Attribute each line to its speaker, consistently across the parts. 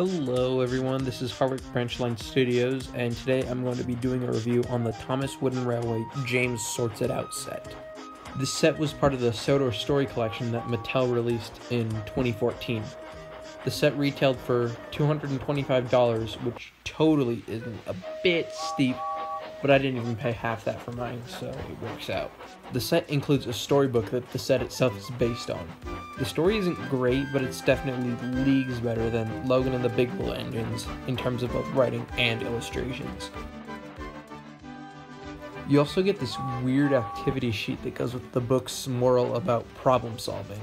Speaker 1: Hello everyone, this is Harwick Branchline Studios, and today I'm going to be doing a review on the Thomas Wooden Railway James Sorts It Out set. This set was part of the Sodor Story Collection that Mattel released in 2014. The set retailed for $225, which totally isn't a bit steep but I didn't even pay half that for mine, so it works out. The set includes a storybook that the set itself is based on. The story isn't great, but it's definitely leagues better than Logan and the Big Bull engines in terms of both writing and illustrations. You also get this weird activity sheet that goes with the book's moral about problem solving.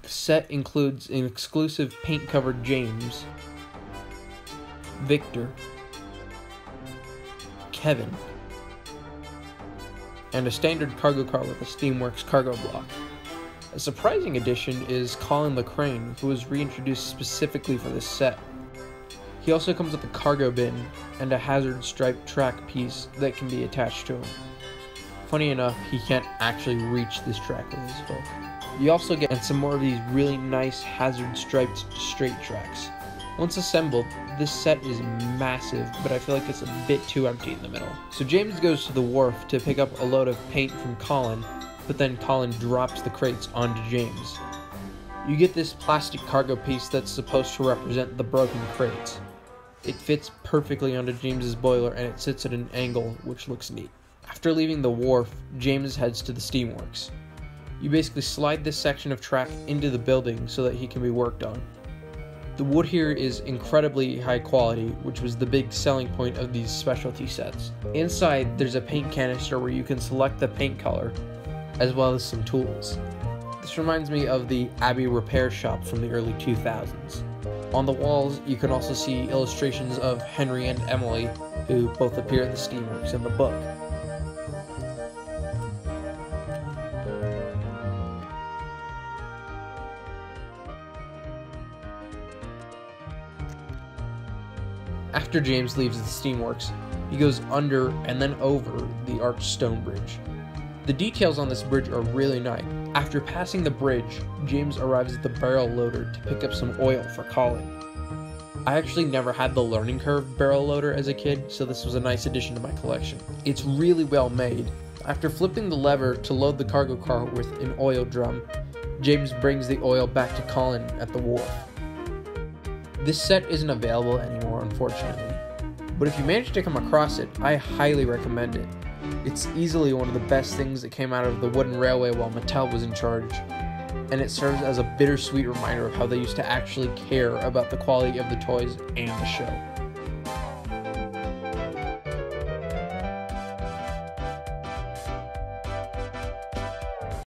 Speaker 1: The set includes an exclusive paint covered James, Victor, Kevin, and a standard cargo car with a Steamworks cargo block. A surprising addition is Colin the Crane, who was reintroduced specifically for this set. He also comes with a cargo bin and a hazard stripe track piece that can be attached to him. Funny enough, he can't actually reach this track with his foot. You also get some more of these really nice hazard striped straight tracks. Once assembled, this set is massive, but I feel like it's a bit too empty in the middle. So James goes to the wharf to pick up a load of paint from Colin, but then Colin drops the crates onto James. You get this plastic cargo piece that's supposed to represent the broken crates. It fits perfectly onto James's boiler and it sits at an angle, which looks neat. After leaving the wharf, James heads to the steamworks. You basically slide this section of track into the building so that he can be worked on. The wood here is incredibly high quality, which was the big selling point of these specialty sets. Inside, there's a paint canister where you can select the paint color, as well as some tools. This reminds me of the Abbey Repair Shop from the early 2000s. On the walls, you can also see illustrations of Henry and Emily, who both appear in the Steamworks in the book. After James leaves the steamworks, he goes under and then over the arched stone bridge. The details on this bridge are really nice. After passing the bridge, James arrives at the barrel loader to pick up some oil for Colin. I actually never had the learning curve barrel loader as a kid, so this was a nice addition to my collection. It's really well made. After flipping the lever to load the cargo car with an oil drum, James brings the oil back to Colin at the wharf. This set isn't available anymore, unfortunately, but if you manage to come across it, I highly recommend it. It's easily one of the best things that came out of the wooden railway while Mattel was in charge, and it serves as a bittersweet reminder of how they used to actually care about the quality of the toys and the show.